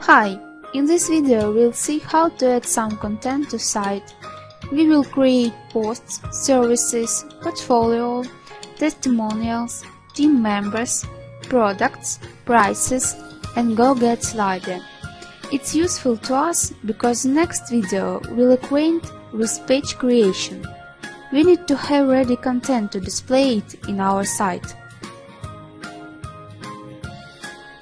Hi, in this video we'll see how to add some content to site. We will create posts, services, portfolio, testimonials, team members, products, prices and go get slider. It's useful to us because next video will acquaint with page creation. We need to have ready content to display it in our site.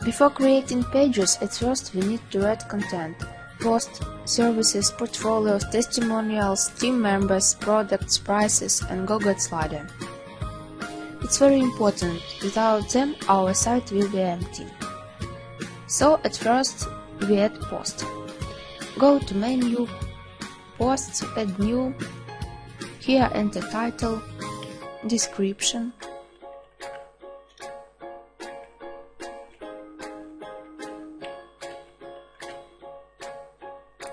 Before creating pages, at first we need to add content. Posts, services, portfolios, testimonials, team members, products, prices and go get slider. It's very important, without them our site will be empty. So at first we add post. Go to menu, posts, add new, here enter title, description,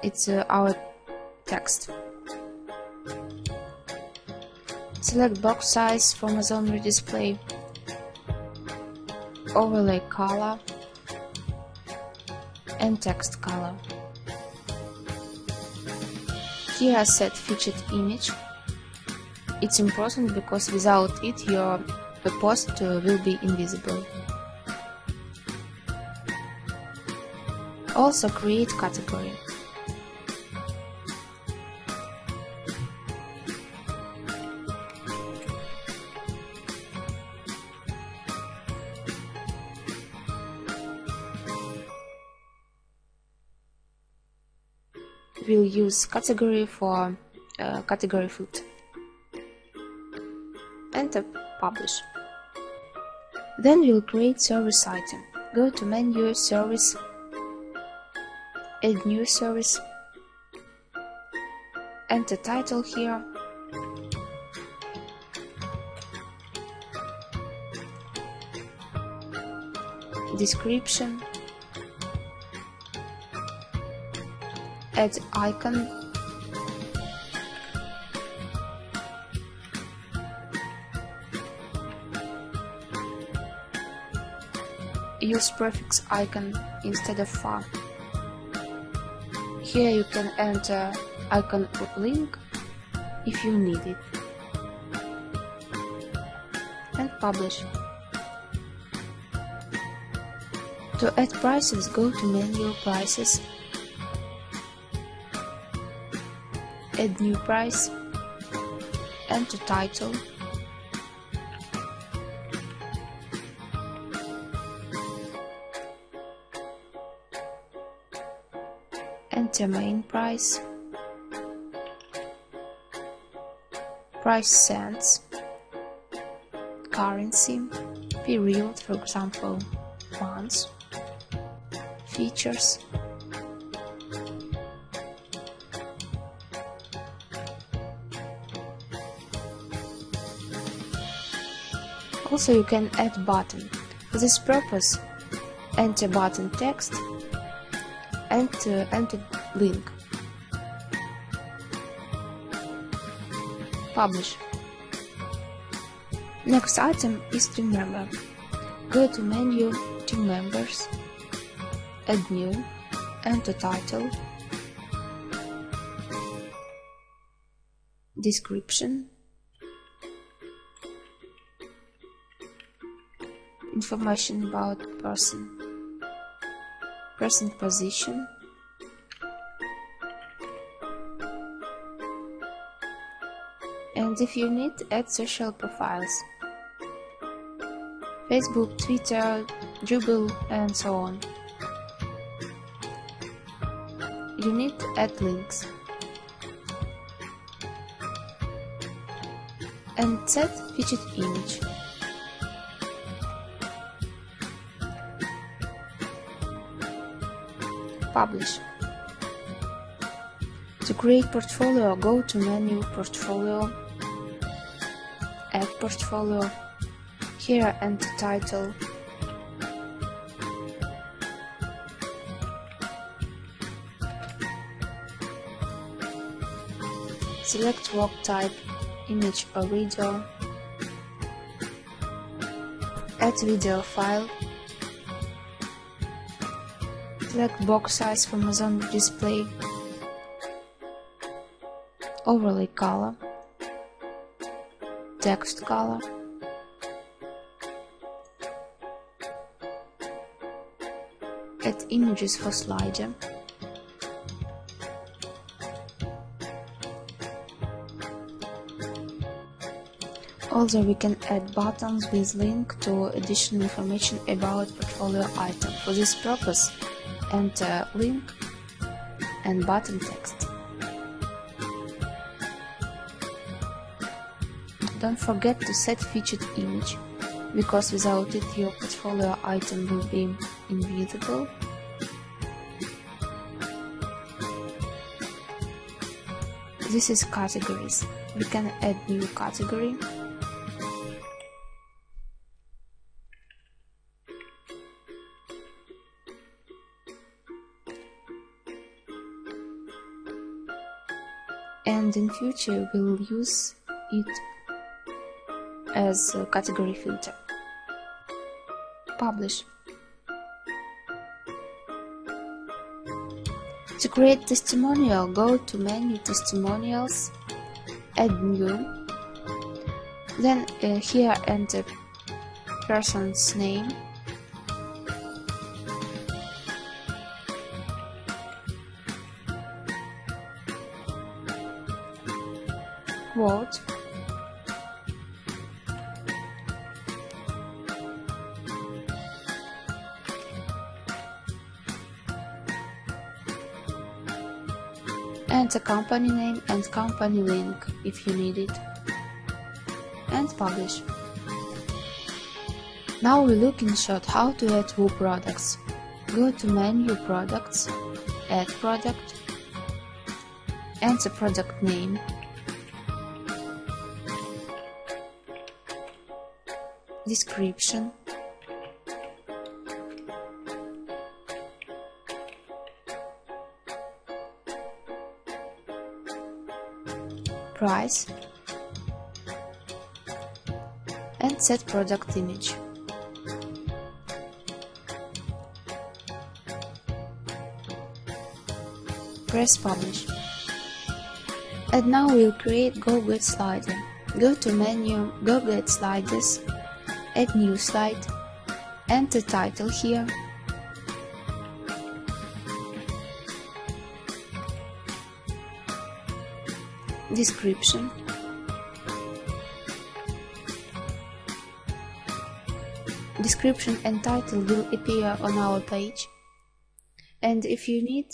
it's uh, our text. Select box size from a masonry Display, overlay color, and text color. Here I set featured image. It's important because without it your post uh, will be invisible. Also create category. We'll use category for uh, category food. Enter publish. Then we'll create service item. Go to menu service, add new service, enter title here, description, add icon use prefix icon instead of far. Here you can enter icon link if you need it and publish. To add prices go to menu prices add new price, enter title, enter main price, price cents, currency, period, for example, months, features, Also you can add button. For this purpose, enter button text and uh, enter link. Publish. Next item is team member. Go to menu team members, add new, enter title, description, information about person, present position, and if you need, add social profiles, Facebook, Twitter, Dribbble, and so on. You need add links. And set featured image. Publish. To create portfolio, go to menu Portfolio, Add Portfolio, here enter title, select work type, image or video, add video file, Select box size from masonry display. Overlay color. Text color. Add images for slider. Also we can add buttons with link to additional information about portfolio item. For this purpose, enter uh, link and button text. Don't forget to set featured image, because without it your portfolio item will be invisible. This is categories. We can add new category and in future we'll use it as a category filter. Publish. To create testimonial, go to menu testimonials, add new, then uh, here enter person's name quote and the company name and company link if you need it. And publish. Now we look in short how to add Woo products. Go to menu products add product and the product name description price and set product image. Press publish. And now we'll create Go Get Slider. Go to menu Go Get Sliders add new slide, enter title here, description, description and title will appear on our page. And if you need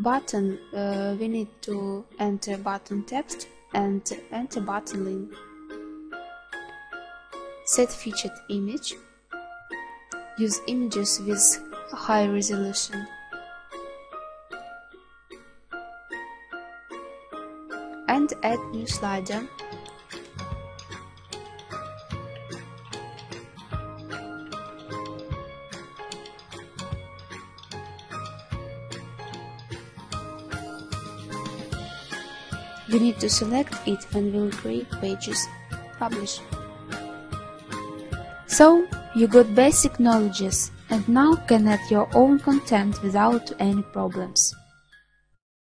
button uh, we need to enter button text and enter button link Set featured image. Use images with high resolution. And add new slider. You need to select it when we'll create pages. Publish. So, you got basic knowledges and now can add your own content without any problems.